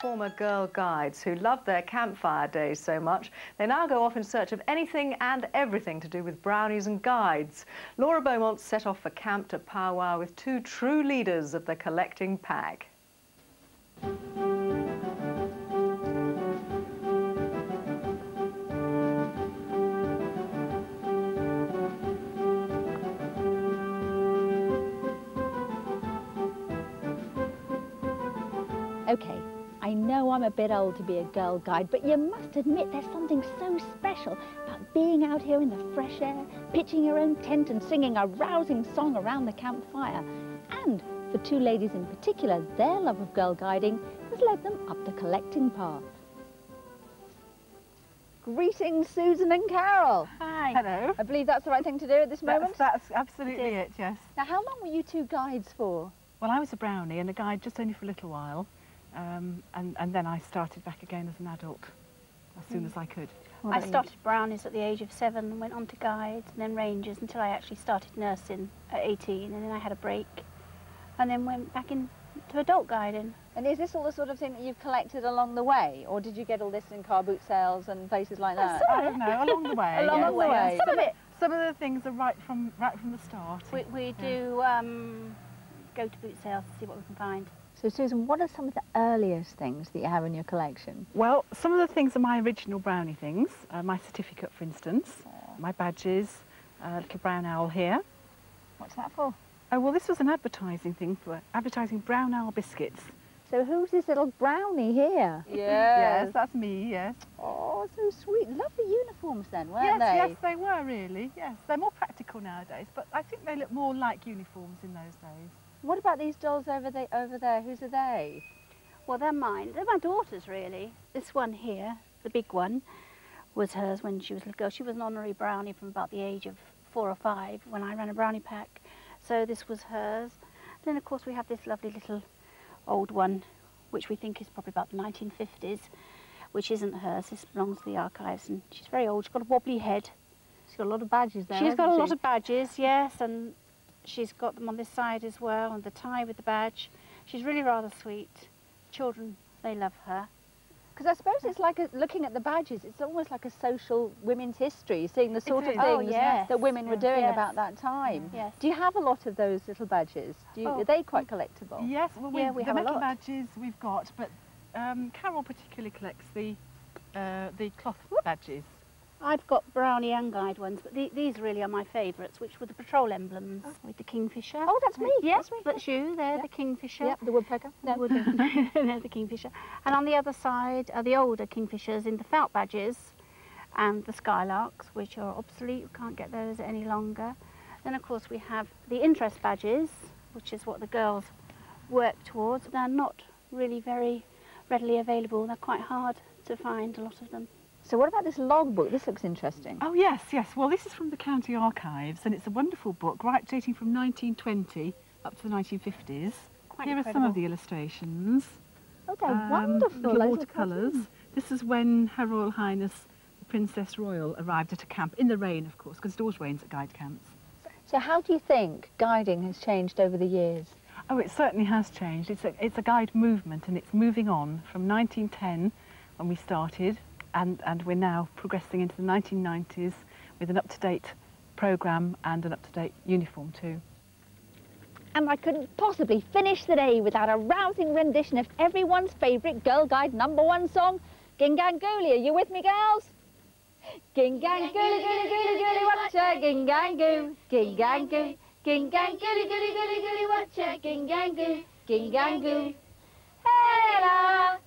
former Girl Guides who loved their campfire days so much, they now go off in search of anything and everything to do with brownies and guides. Laura Beaumont set off for camp to powwow with two true leaders of the collecting pack. Okay, I know I'm a bit old to be a girl guide, but you must admit there's something so special about being out here in the fresh air, pitching your own tent and singing a rousing song around the campfire. And for two ladies in particular, their love of girl guiding has led them up the collecting path. Greetings, Susan and Carole. Hi. Hello. I believe that's the right thing to do at this moment. That's, that's absolutely it, yes. Now, how long were you two guides for? Well, I was a brownie and a guide just only for a little while. Um, and, and then I started back again as an adult as soon as I could. I started brownies at the age of seven, went on to guides and then rangers until I actually started nursing at 18 and then I had a break and then went back into adult guiding. And is this all the sort of thing that you've collected along the way, or did you get all this in car boot sales and places like that? I don't know, along the way. Along yes. the way. Some, of it, some of the things are right from right from the start. We, we do um, go to boot sales to see what we can find. So, Susan, what are some of the earliest things that you have in your collection? Well, some of the things are my original brownie things. Uh, my certificate, for instance, my badges, a little brown owl here. What's that for? Oh, well, this was an advertising thing for advertising brown owl biscuits. So, who's this little brownie here? Yes, yes, that's me, yes. Oh, so sweet. Lovely uniforms then, weren't yes, they? yes, they were really. Yes, they're more practical nowadays, but I think they look more like uniforms in those days. What about these dolls over, the, over there? Whose are they? Well, they're mine. They're my daughters, really. This one here, the big one, was hers when she was a little girl. She was an honorary brownie from about the age of four or five when I ran a brownie pack. So this was hers. Then, of course, we have this lovely little old one, which we think is probably about the 1950s, which isn't hers. This belongs to the archives, and she's very old. She's got a wobbly head. She's got a lot of badges there. She's got a hasn't lot of badges, yes, and she's got them on this side as well, and the tie with the badge. She's really rather sweet. Children, they love her. Because I suppose it's like a, looking at the badges, it's almost like a social women's history, seeing the sort of things Oh, yes. that women were doing Yes. about that time. Yes. Do you have a lot of those little badges? Do you, Oh. Are they quite collectible? Yes, well, Yeah, we, we the have a metal lot. badges we've got, but um, Carole particularly collects the uh, the cloth badges. I've got brownie and guide ones, but the, these really are my favourites, which were the patrol emblems oh. with the kingfisher. Oh, that's me. Yes, That's me. that's you. They're the kingfisher. Yep, the woodpecker. No. The wood- They're the kingfisher. And on the other side are the older kingfishers in the felt badges and the skylarks, which are obsolete. We can't get those any longer. Then, of course, we have the interest badges, which is what the girls work towards. They're not really very readily available. They're quite hard to find, a lot of them. So what about this logbook? This looks interesting. Oh yes, yes. Well, this is from the county archives, and it's a wonderful book, right dating from 1920 up to the 1950s. Quite Here are some of the illustrations. Oh, they're um, wonderful. Little watercolours. This is when Her Royal Highness the Princess Royal arrived at a camp in the rain, of course, because it always rains at guide camps. So how do you think guiding has changed over the years? Oh, it certainly has changed. It's a, it's a guide movement and it's moving on from 1910 when we started and, and we're now progressing into the 1990s with an up-to-date programme and an up-to-date uniform too. And I couldn't possibly finish the day without a rousing rendition of everyone's favourite Girl Guide number one song, Gingangooli. Are you with me, girls? Gingangooli, gooli, gooli, gooli, watcha, gingangoo, gingangoo, gingangooli, gooli, gooli, gooli, watcha, gingangoo, gingangoo. Hey la,